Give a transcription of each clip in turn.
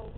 Oh,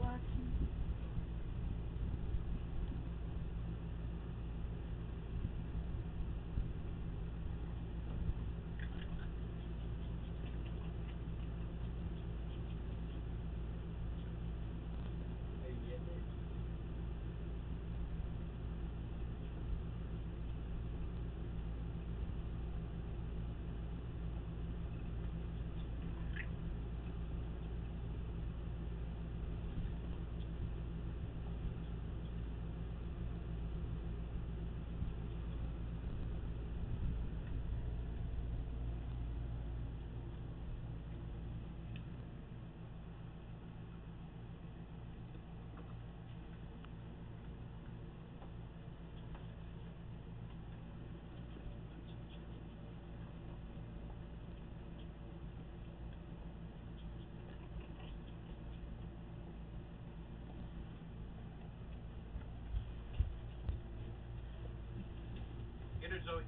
Zoey.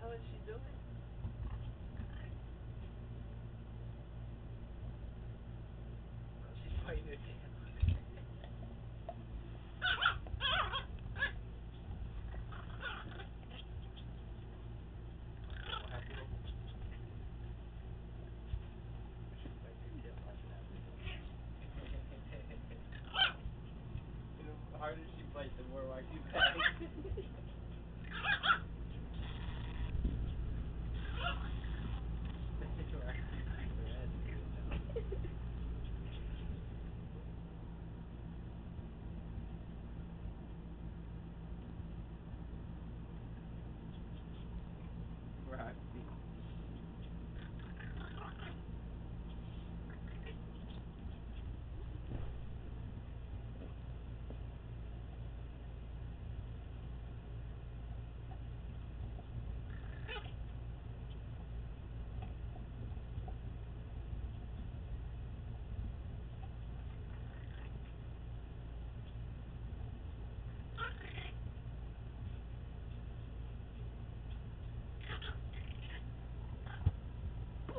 What is she doing? She bites, the more Rocky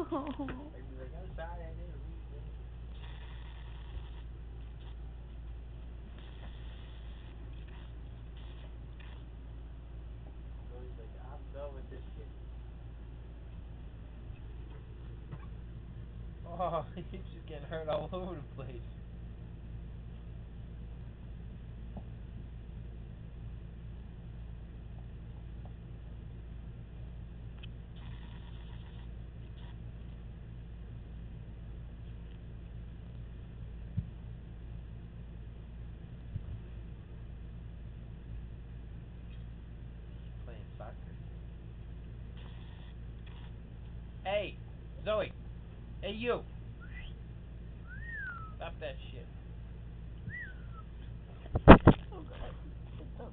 Oh, he's just getting hurt all over the place. Hey, Zoey. Hey, you. Stop that shit. Oh, God. Sit up.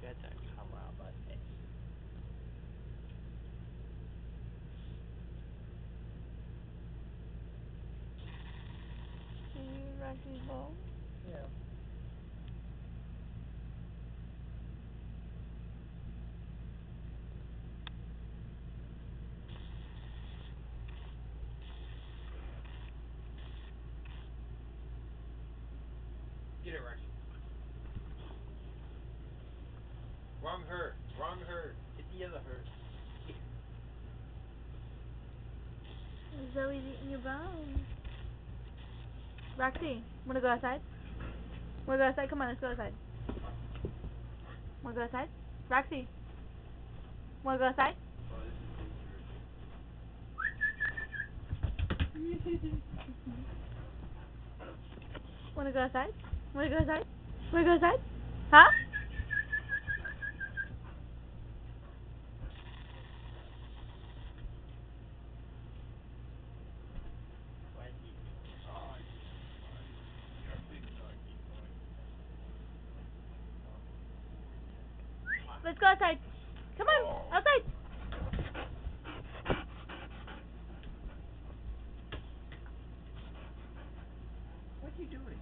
Get that camera out my face. See you, Rocky Ball. Yeah. Get it, Rocky. Wrong her. Wrong her. Hit the other her. Zoey's eating your bones. Roxie, wanna go outside? Wanna go outside? Come on, let's go outside. Wanna go outside? Roxie, wanna go outside? Oh, this is dangerous. Wanna go outside? Wanna go outside? Wanna go outside? Huh? Let's go outside. Come on, outside. What are you doing?